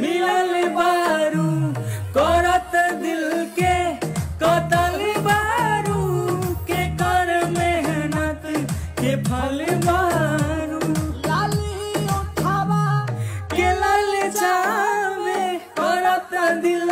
मिलल बारू करत दिल के कतल बारू के कर मेहनत के फल बारू। लाली के लल जावे करत दिल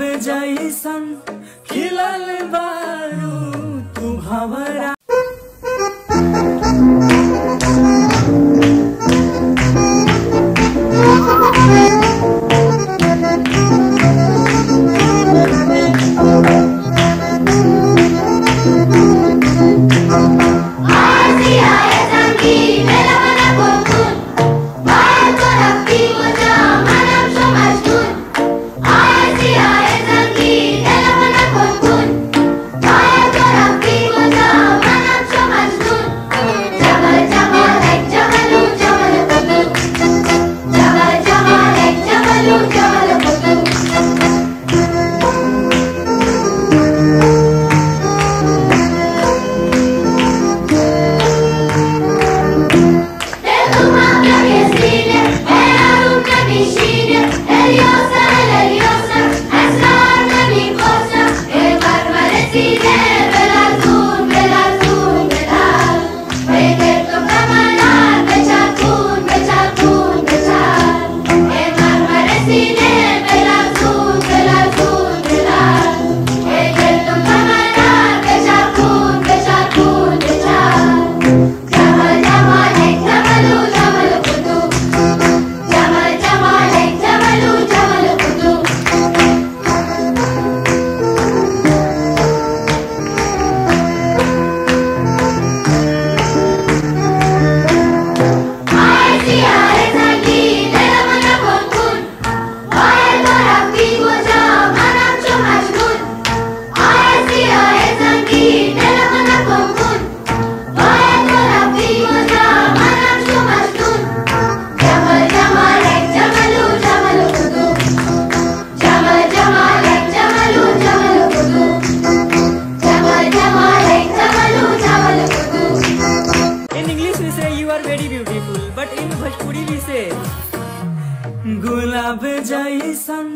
जैसन खिलल बा। गुलाब जैसन